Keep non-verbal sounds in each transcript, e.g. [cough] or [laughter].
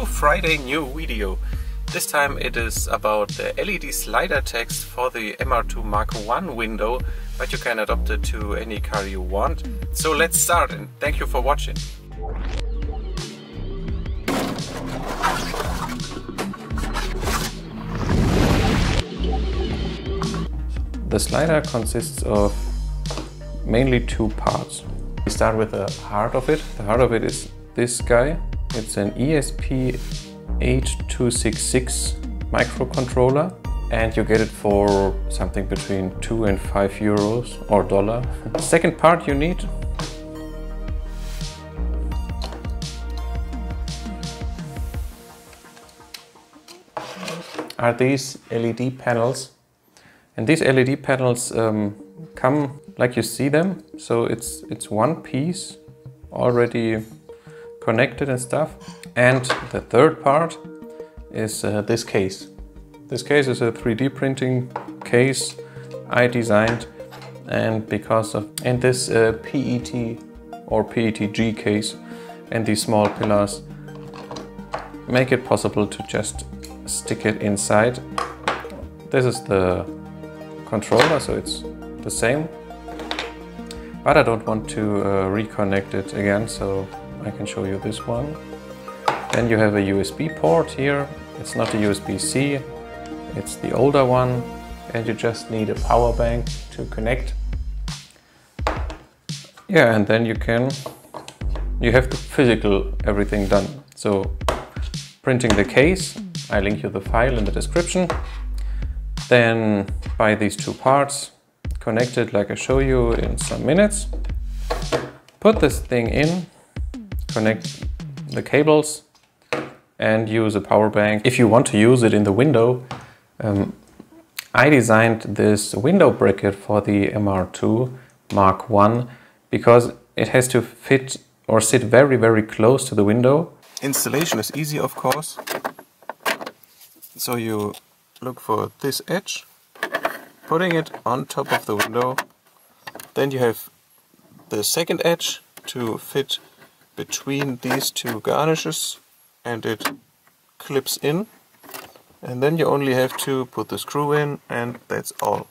new Friday new video. This time it is about the LED slider text for the MR2 Mark 1 window, but you can adapt it to any car you want. So let's start and thank you for watching. The slider consists of mainly two parts. We start with the heart of it. The heart of it is this guy. It's an ESP 8266 microcontroller and you get it for something between 2 and 5 euros or dollar. [laughs] Second part you need are these LED panels and these LED panels um, come like you see them so it's it's one piece already connected and stuff and the third part is uh, this case. This case is a 3D printing case I designed and because of and this uh, PET or PETG case and these small pillars make it possible to just stick it inside. This is the controller so it's the same but I don't want to uh, reconnect it again so I can show you this one. Then you have a USB port here. It's not a USB-C, it's the older one. And you just need a power bank to connect. Yeah, and then you can, you have the physical everything done. So printing the case, I link you the file in the description. Then buy these two parts, connect it like I show you in some minutes. Put this thing in, connect the cables and use a power bank. If you want to use it in the window, um, I designed this window bracket for the MR2 Mark 1 because it has to fit or sit very very close to the window. Installation is easy of course. So you look for this edge, putting it on top of the window. Then you have the second edge to fit between these two garnishes and it clips in and then you only have to put the screw in and that's all.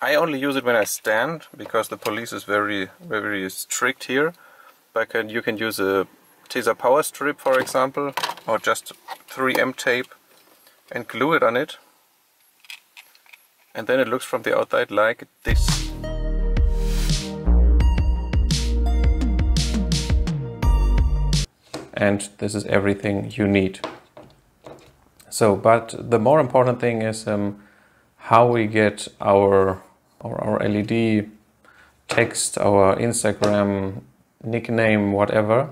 I only use it when I stand because the police is very very strict here but can, you can use a Tesa power strip for example or just 3M tape and glue it on it and then it looks from the outside like this. And this is everything you need. So, but the more important thing is um, how we get our, our, our LED text, our Instagram nickname, whatever.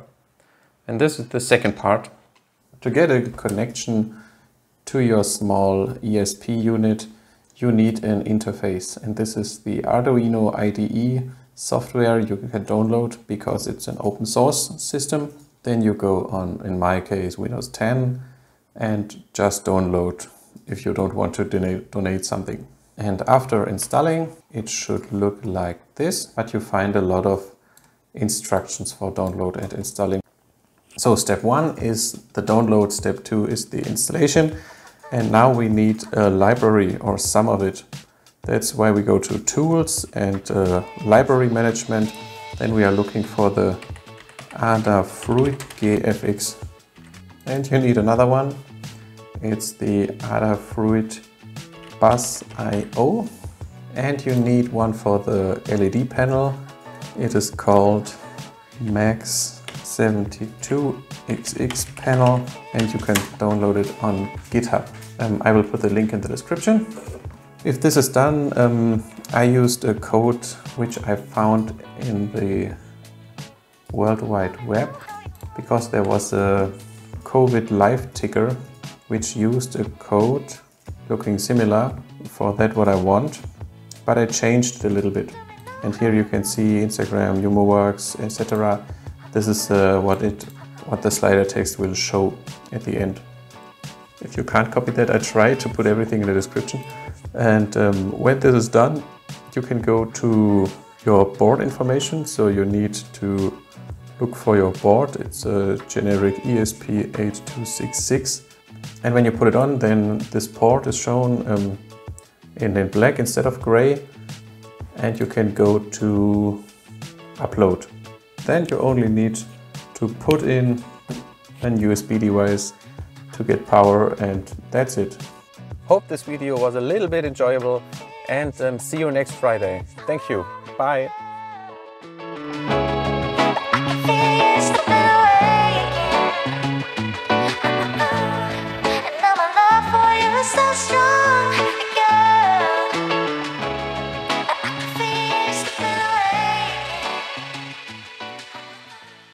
And this is the second part. To get a connection to your small ESP unit, you need an interface. And this is the Arduino IDE software you can download because it's an open source system then you go on, in my case, Windows 10 and just download if you don't want to donate, something. And after installing, it should look like this, but you find a lot of instructions for download and installing. So step one is the download, step two is the installation. And now we need a library or some of it. That's why we go to tools and uh, library management. Then we are looking for the Adafruit GFX. And you need another one. It's the Adafruit Bus IO. And you need one for the LED panel. It is called Max 72XX panel and you can download it on GitHub. Um, I will put the link in the description. If this is done, um, I used a code which I found in the World Wide Web because there was a COVID live ticker which used a code looking similar for that what I want but I changed it a little bit and here you can see Instagram, JumuWorks, etc. This is uh, what it what the slider text will show at the end. If you can't copy that, I try to put everything in the description. And um, when this is done, you can go to your board information. So you need to look for your board. It's a generic ESP8266. And when you put it on, then this port is shown um, in, in black instead of gray. And you can go to upload. Then you only need to put in a USB device to get power and that's it. Hope this video was a little bit enjoyable and um, see you next Friday. Thank you. Bye.